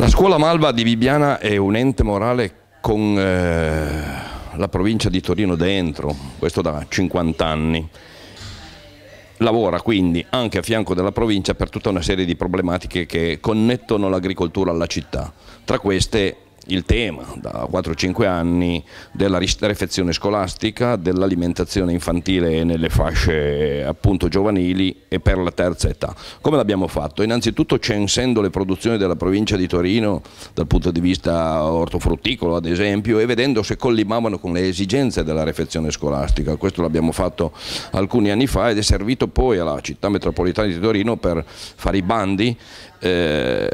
La scuola Malva di Bibbiana è un ente morale con eh, la provincia di Torino dentro, questo da 50 anni. Lavora quindi anche a fianco della provincia per tutta una serie di problematiche che connettono l'agricoltura alla città. Tra queste il tema da 4-5 anni della refezione scolastica, dell'alimentazione infantile nelle fasce appunto giovanili e per la terza età. Come l'abbiamo fatto? Innanzitutto censendo le produzioni della provincia di Torino dal punto di vista ortofrutticolo ad esempio e vedendo se collimavano con le esigenze della refezione scolastica. Questo l'abbiamo fatto alcuni anni fa ed è servito poi alla città metropolitana di Torino per fare i bandi eh,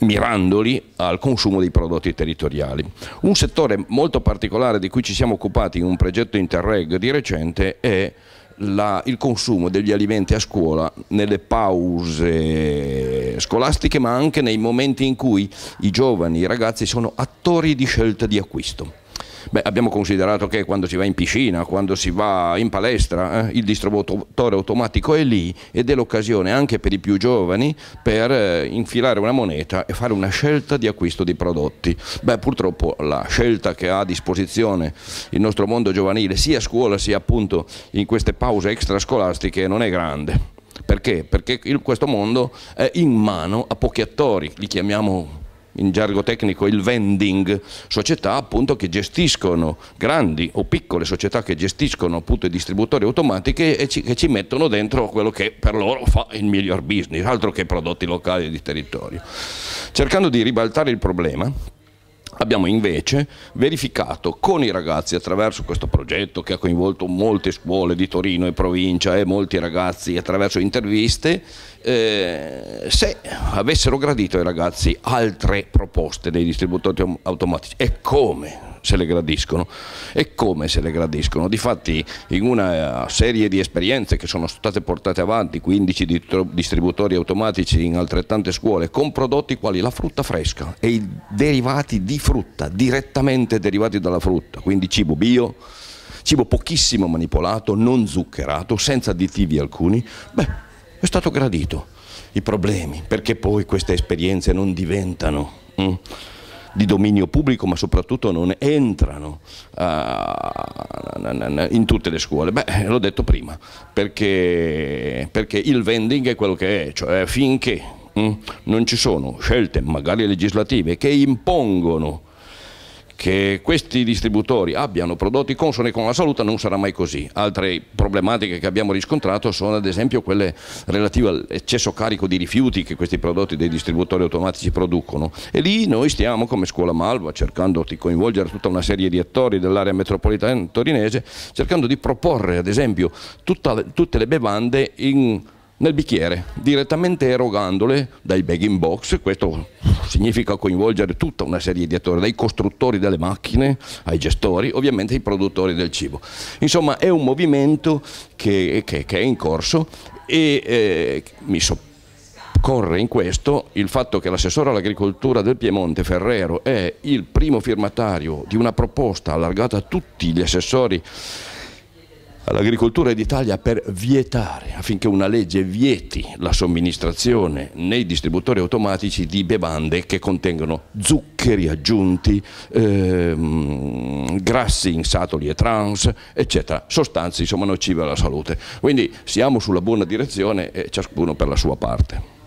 mirandoli al consumo dei prodotti territoriali. Un settore molto particolare di cui ci siamo occupati in un progetto Interreg di recente è la, il consumo degli alimenti a scuola nelle pause scolastiche ma anche nei momenti in cui i giovani, i ragazzi sono attori di scelta di acquisto. Beh, abbiamo considerato che quando si va in piscina, quando si va in palestra, eh, il distributore automatico è lì ed è l'occasione anche per i più giovani per eh, infilare una moneta e fare una scelta di acquisto di prodotti. Beh, purtroppo la scelta che ha a disposizione il nostro mondo giovanile sia a scuola sia appunto in queste pause extrascolastiche non è grande. Perché? Perché questo mondo è in mano a pochi attori, li chiamiamo in gergo tecnico il vending, società appunto che gestiscono grandi o piccole società che gestiscono appunto i distributori automatici e ci, che ci mettono dentro quello che per loro fa il miglior business, altro che prodotti locali di territorio. Cercando di ribaltare il problema, Abbiamo invece verificato con i ragazzi attraverso questo progetto che ha coinvolto molte scuole di Torino e provincia e molti ragazzi attraverso interviste eh, se avessero gradito ai ragazzi altre proposte dei distributori automatici. E come se le gradiscono e come se le gradiscono. Difatti in una serie di esperienze che sono state portate avanti, 15 distributori automatici in altrettante scuole, con prodotti quali la frutta fresca e i derivati di frutta, direttamente derivati dalla frutta, quindi cibo bio, cibo pochissimo manipolato, non zuccherato, senza additivi alcuni, beh, è stato gradito. I problemi, perché poi queste esperienze non diventano... Mm, di dominio pubblico ma soprattutto non entrano uh, in tutte le scuole? Beh, l'ho detto prima, perché, perché, il vending è quello che è, cioè finché mm, non ci sono scelte magari legislative che impongono che questi distributori abbiano prodotti consoni con la salute non sarà mai così. Altre problematiche che abbiamo riscontrato sono ad esempio quelle relative all'eccesso carico di rifiuti che questi prodotti dei distributori automatici producono e lì noi stiamo come Scuola Malva cercando di coinvolgere tutta una serie di attori dell'area metropolitana torinese cercando di proporre ad esempio tutta, tutte le bevande in nel bicchiere, direttamente erogandole dai bagging box, questo significa coinvolgere tutta una serie di attori, dai costruttori delle macchine ai gestori, ovviamente ai produttori del cibo. Insomma è un movimento che, che, che è in corso e eh, mi soccorre in questo il fatto che l'assessore all'agricoltura del Piemonte Ferrero è il primo firmatario di una proposta allargata a tutti gli assessori all'agricoltura d'Italia per vietare, affinché una legge vieti la somministrazione nei distributori automatici di bevande che contengono zuccheri aggiunti, ehm, grassi insatoli e trans, eccetera, sostanze insomma nocive alla salute. Quindi siamo sulla buona direzione e ciascuno per la sua parte.